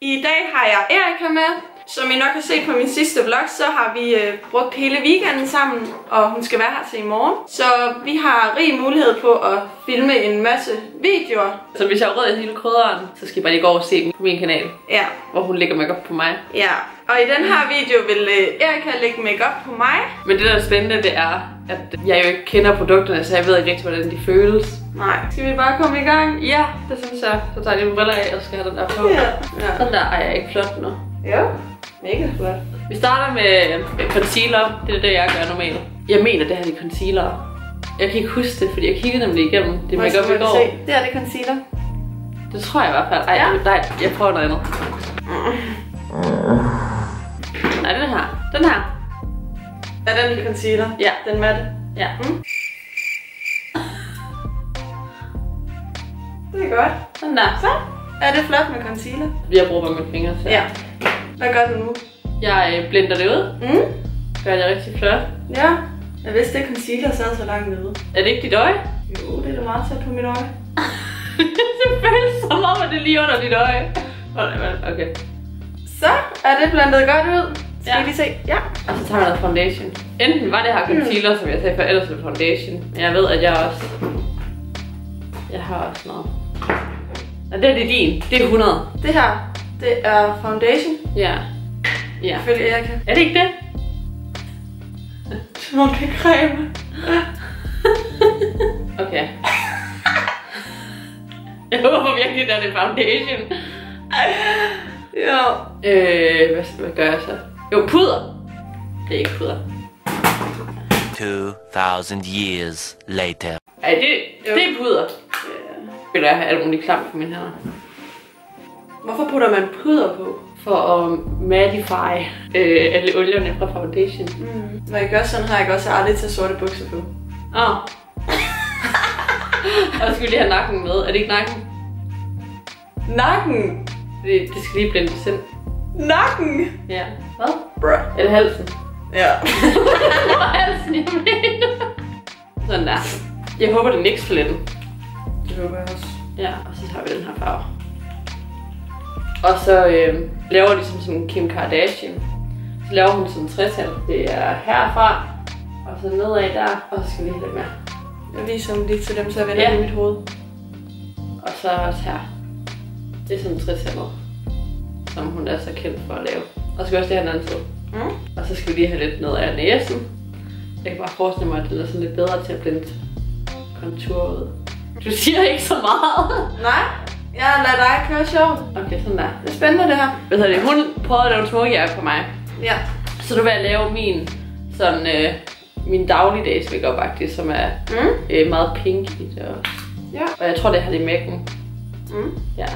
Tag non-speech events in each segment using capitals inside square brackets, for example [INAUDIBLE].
I dag har jeg Erika med. Som I nok har set på min sidste vlog, så har vi øh, brugt hele weekenden sammen, og hun skal være her til i morgen. Så vi har rig mulighed på at filme en masse videoer. Så hvis jeg har rød i hele krydderen, så skal I bare lige gå over og se den på min kanal, Ja, hvor hun lægger makeup på mig. ja. Og i den her video vil øh, Erika lægge makeup på mig. Men det der er spændende, det er, at jeg jo ikke kender produkterne, så jeg ved ikke rigtig, hvordan de føles. Nej, skal vi bare komme i gang? Ja, det synes jeg. Så tager jeg lige briller af, og skal have den der på. Ja. ja. Sådan der er jeg ikke flot nu. Jo, mega flot. Vi starter med concealer. Det er det, jeg gør normalt. Jeg mener, det her er concealer. Jeg kan ikke huske det, fordi jeg kiggede nemlig igennem det Må makeup i går. se? Det er det concealer. Det tror jeg i hvert fald. Ej, Ja. nej, jeg prøver noget andet. Nej, den her. Den her. Er den concealer? Ja. Den matte? Ja. Mm. Det er godt. Den der. Så er det flot med concealer. Jeg bruger bare mine fingre. Så. Ja. Hvad gør du nu? Jeg øh, blender det ud. Mm? Gør det rigtig flot. Ja. Jeg vidste ikke, concealer sad så langt nede. Er det ikke dit øje? Jo, det er da meget tæt på mit øje. [LAUGHS] det føles som om, at det lige under dit øje. Okay. Så er det blandet godt ud. Skal Ja. vi lige se? Ja. Og så tager jeg noget foundation. Enten var det her concealer, som jeg sagde før, ellers er det foundation. Men jeg ved, at jeg også... Jeg har også noget. Og det er det din. Det er 100. Det her, det er foundation. Ja. Ja. Ifølge Erika. Er det ikke det? Som om det er creme. [LAUGHS] Okay. Jeg håber virkelig, at det er foundation. Ja. Øh, hvad, hvad gør jeg så? Jo, puder. Det er ikke puder. 2,000 years later. Ej, det, det er puder. Eller jeg har alt muligt klamt på mine hænder. Hvorfor putter man puder på? For at mattify øh, alle olierne fra foundation. Mm. Når jeg gør sådan, har jeg også aldrig til sorte bukser på. Åh. Oh. [LAUGHS] Og så skal vi lige have nakken med. Er det ikke nakken? Nakken! Det, det skal lige blendes ind. Nakken! Ja. Hvad? Bruh. Eller halsen. Ja. [LAUGHS] halsen, jeg mener. Sådan der. Jeg håber, det er NYX-paletten. Det håber jeg også. Ja, og så har vi den her farve. Og så øh, laver de som sådan Kim Kardashian. Så laver hun sådan en tretal. Det er herfra, og så nedad der, og så skal vi have lidt mere. Jeg viser dem lige til dem, så jeg vender Ja. i mit hoved. Og så også her. Det er sådan en tretallet, som hun er så kendt for at lave. Og så skal vi også det her den anden side. Mm. Og så skal vi lige have lidt ned af næsen. Jeg kan bare forestille mig, at den er sådan lidt bedre til at blende kontur ud. Du siger ikke så meget. Nej, jeg lader dig køre sjovt. Okay, sådan der. Det er spændende det her. Hvad hedder det? Hun prøvede at lave en smokejakke på mig. Ja. Så nu vil jeg lave min sådan øh, min dagligdags makeup faktisk, som er Mm. øh, meget pink i det. Og, Ja. og jeg tror, det har det i mækken. Mm. Ja.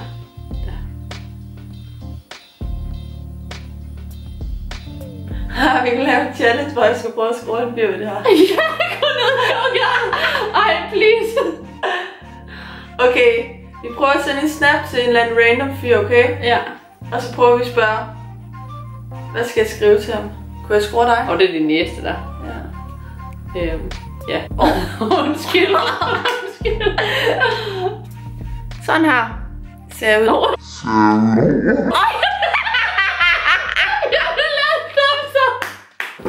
Vi kan lave en challenge, hvor jeg skal prøve at skrue en det her. [LAUGHS] Ja, gå ned og gang. Ej, please. Okay, vi prøver at sende en snap til en eller anden random fyr, okay? Ja. Og så prøver vi at spørge, hvad skal jeg skrive til ham? Kunne jeg skrue dig? Og det er det næste der. Ja. Øhm, ja. [LAUGHS] Oh, undskyld. [LAUGHS] undskyld. Sådan her ser jeg ud. Jeg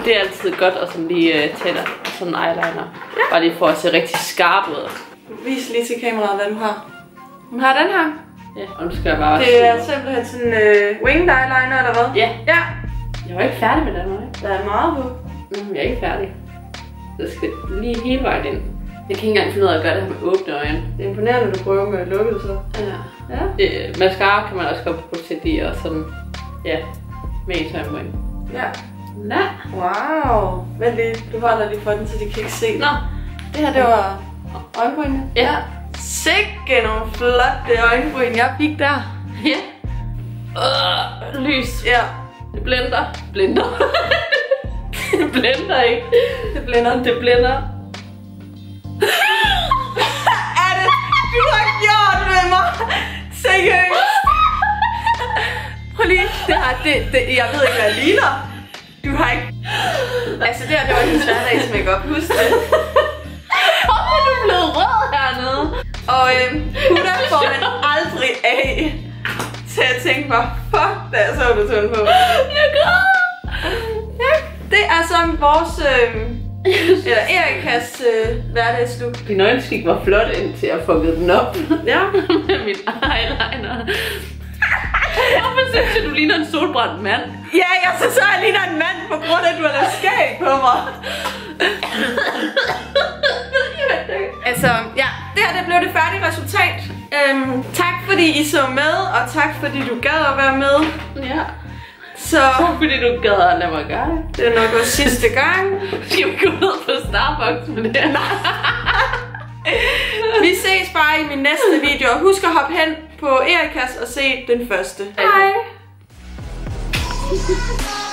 Det er altid godt at sådan lige tage der sådan en eyeliner. Bare lige for at se rigtig skarp ud. Vis lige til kameraet, hvad du har. Hun har den her. Ja, og nu skal jeg bare Det er simpelthen sådan en øh, winged eyeliner, eller hvad? Ja, Ja. jeg var ikke færdig med den, jeg? Der er meget på. Mm, jeg er ikke færdig. Det skal lige hele vejen ind. Jeg kan ikke engang finde ud af at gøre det her med åbne øjne. Det er imponerende, at du prøver med lukket så. Ja. Ja. Det, mascara kan man også godt bruge til de og sådan, ja, med en tøjmøg. Ja. Ja. Wow. Vent lige, du holder lige for den, så de kan ikke se. Nå, Det her, det var øjenbrynene. ja. Sikke nogle flotte øjenbryn, jeg fik der. Ja. Øh, lys. Ja, Det blender. Blender. det blender ikke. det blænder. Det blender. er det, du har gjort med mig? Seriøst? Prøv lige, det her, det, det, jeg ved ikke, hvad jeg ligner. Du har ikke... Altså, det her, det var hendes hverdags makeup. Husk det. [LAUGHS] Hvorfor er du blevet rød hernede? Og øhm, hutter får man aldrig af til at tænke bare, fuck, da jeg så det sådan på. Jeg græder. Ja, det er så vores, øh, eller Erikas øh, hverdagslook. Din øjenskik var flot, indtil jeg fuckede den op. Ja. [LAUGHS] med min eyeliner. Ligner en solbrændt mand? Ja, jeg så så jeg ligner en mand, på grund af, at du har lavet skæg på mig. altså, ja, det her det blev det færdige resultat. Øhm, tak fordi I så med, og tak fordi du gad at være med. Ja. Så Tak fordi du gad at lade mig gøre det. det er nok vores sidste gang. Skal vi gå ned på Starbucks med det? Vi ses bare i min næste video, og husk at hoppe hen på Erikas og se den første. Hej. Bye. [LAUGHS]